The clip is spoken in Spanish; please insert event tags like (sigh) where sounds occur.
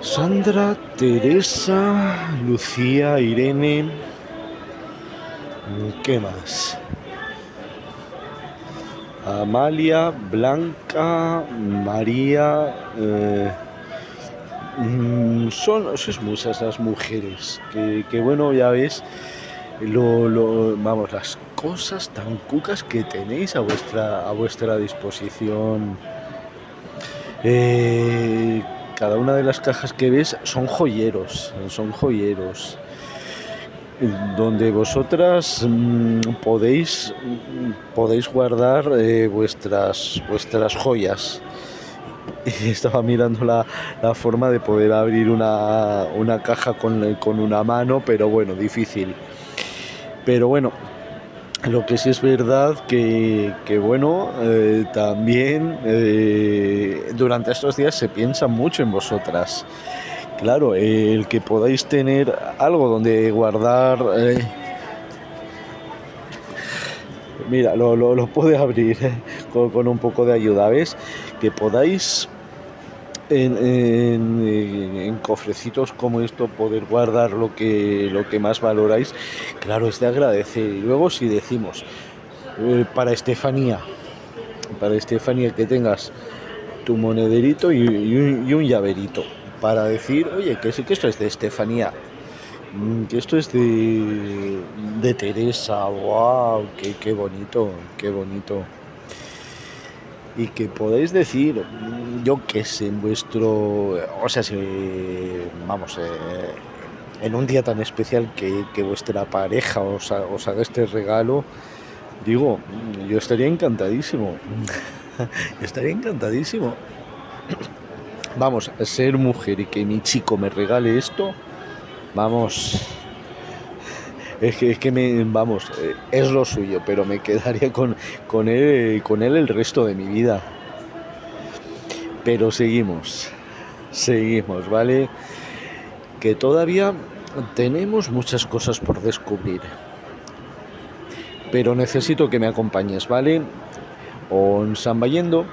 Sandra, Teresa, Lucía, Irene. ¿Qué más? Amalia, Blanca, María. eh, mm, son, muchas las mujeres. Que, bueno, ya ves. Lo, lo- vamos, las cosas tan cucas que tenéis a vuestra, a vuestra disposición. Eh, cada una de las cajas que ves son joyeros, son joyeros. Donde vosotras mm, podéis, mm, podéis guardar eh, vuestras, vuestras joyas. (laughs) Estaba mirando la, la forma de poder abrir una, una caja con, con una mano, pero bueno, difícil. Pero bueno, lo que sí es verdad que, que bueno, eh, también eh, durante estos días se piensa mucho en vosotras. Claro, el que podáis tener algo donde guardar... eh, mira, lo, lo, lo puede abrir con, con un poco de ayuda, ¿ves? Que podáis en, cofrecitos como esto poder guardar lo que, lo que más valoráis, claro, es de agradecer. Y luego si decimos, eh, para Estefanía, para Estefanía que tengas tu monederito y, un, llaverito, para decir, oye, que, esto es de Estefanía, mm, que esto es de, Teresa, wow, qué bonito, qué bonito y que podáis decir, yo qué sé, en vuestro, o sea, si, vamos, eh, en un día tan especial que, que vuestra pareja os, ha- os haga este regalo, digo, yo estaría encantadísimo, (laughs) estaría encantadísimo. Vamos, ser mujer y que mi chico me regale esto, vamos, es que, es que me, vamos, eh, es lo suyo, pero me quedaría con, con, él, con él el resto de mi vida. Pero seguimos, seguimos, ¿vale? Que todavía tenemos muchas cosas por descubrir. Pero necesito que me acompañes, ¿vale? On San Bayendo